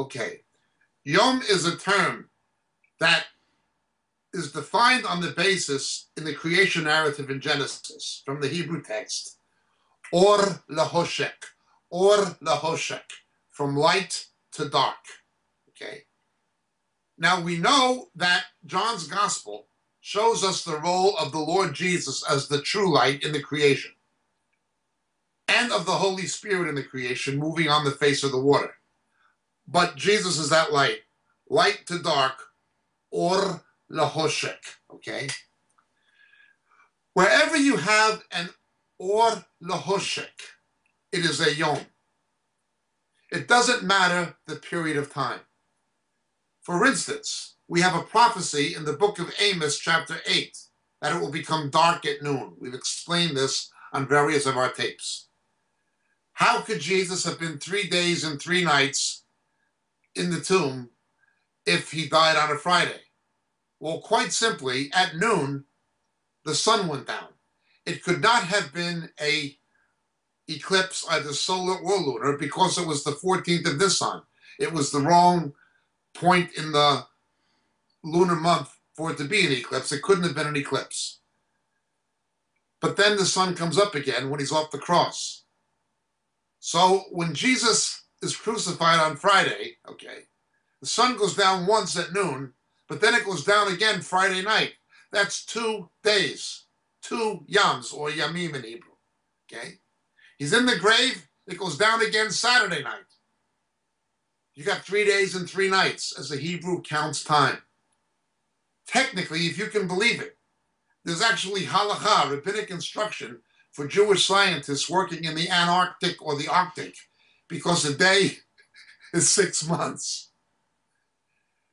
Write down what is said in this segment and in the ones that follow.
Okay. Yom is a term that is defined on the basis in the creation narrative in Genesis from the Hebrew text, or lahoshek, or lahoshek, from light to dark. Okay. Now we know that John's gospel shows us the role of the Lord Jesus as the true light in the creation and of the Holy Spirit in the creation moving on the face of the water. But Jesus is that light, light to dark, or lahoshek, okay? Wherever you have an or lahoshek, it is a yom. It doesn't matter the period of time. For instance, we have a prophecy in the book of Amos, chapter 8, that it will become dark at noon. We've explained this on various of our tapes. How could Jesus have been three days and three nights in the tomb if he died on a Friday? Well, quite simply, at noon, the sun went down. It could not have been a eclipse, either solar or lunar, because it was the 14th of Nisan. It was the wrong point in the lunar month for it to be an eclipse. It couldn't have been an eclipse. But then the sun comes up again when he's off the cross. So when Jesus is crucified on Friday, okay, the sun goes down once at noon, but then it goes down again Friday night. That's two days, two yams or yamim in Hebrew. Okay, he's in the grave. It goes down again Saturday night. You got three days and three nights as the Hebrew counts time. Technically, if you can believe it, there's actually halacha, rabbinic instruction for Jewish scientists working in the Antarctic or the Arctic because a day is six months.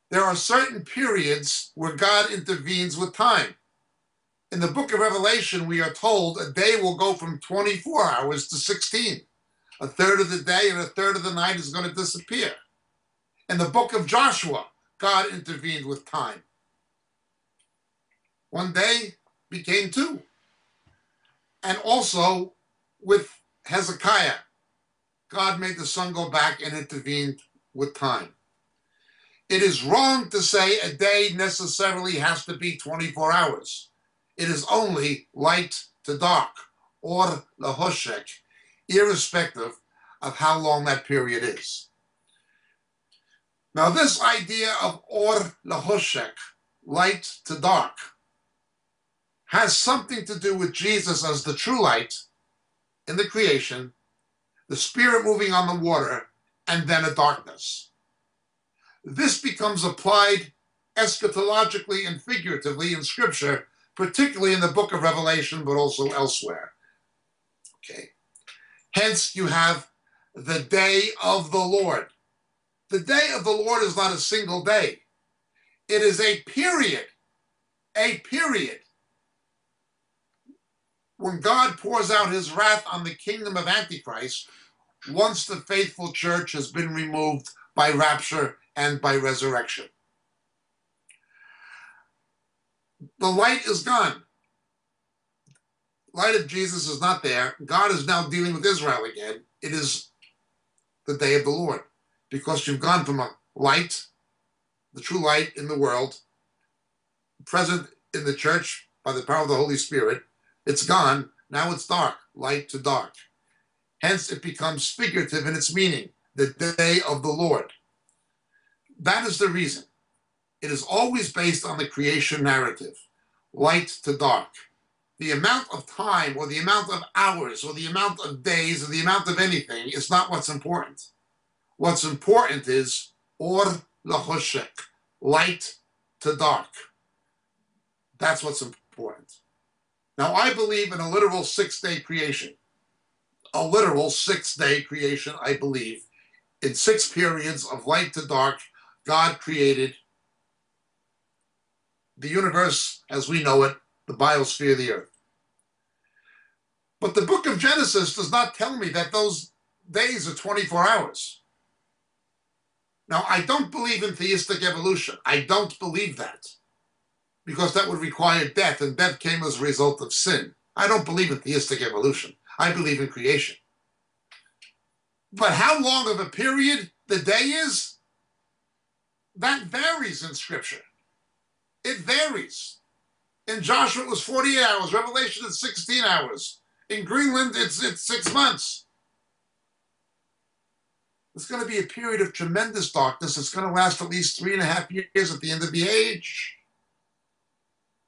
There are certain periods where God intervenes with time. In the book of Revelation, we are told a day will go from 24 hours to 16. A third of the day and a third of the night is going to disappear. In the book of Joshua, God intervened with time. One day became two. And also with Hezekiah, God made the sun go back and intervened with time. It is wrong to say a day necessarily has to be 24 hours. It is only light to dark, or lahoshek, irrespective of how long that period is. Now, this idea of or lahoshek, light to dark, has something to do with Jesus as the true light in the creation, the Spirit moving on the water, and then a darkness. This becomes applied eschatologically and figuratively in Scripture, particularly in the book of Revelation, but also elsewhere. Okay. Hence, you have the day of the Lord. The day of the Lord is not a single day, it is a period. A period when God pours out his wrath on the kingdom of Antichrist once the faithful church has been removed by rapture and by resurrection. The light is gone. Light of Jesus is not there. God is now dealing with Israel again. It is the day of the Lord because you've gone from a light, the true light in the world, present in the church by the power of the Holy Spirit, it's gone. Now it's dark, light to dark. Hence, it becomes figurative in its meaning, the day of the Lord. That is the reason. It is always based on the creation narrative, light to dark. The amount of time, or the amount of hours, or the amount of days, or the amount of anything is not what's important. What's important is or lahoshek, light to dark. That's what's important. Now, I believe in a literal six day creation. A literal six day creation, I believe, in six periods of light to dark, God created the universe as we know it, the biosphere the earth. But the book of Genesis does not tell me that those days are 24 hours. Now, I don't believe in theistic evolution. I don't believe that because that would require death, and death came as a result of sin. I don't believe in theistic evolution. I believe in creation. But how long of a period the day is, that varies in Scripture. It varies. In Joshua, it was 48 hours. Revelation, it's 16 hours. In Greenland, it's, it's six months. It's going to be a period of tremendous darkness. It's going to last at least three and a half years at the end of the age.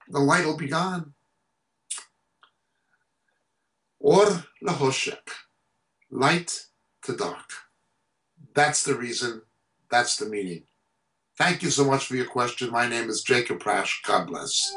The light will be gone. Or lahoshek, light to dark. That's the reason. That's the meaning. Thank you so much for your question. My name is Jacob Prasch. God bless.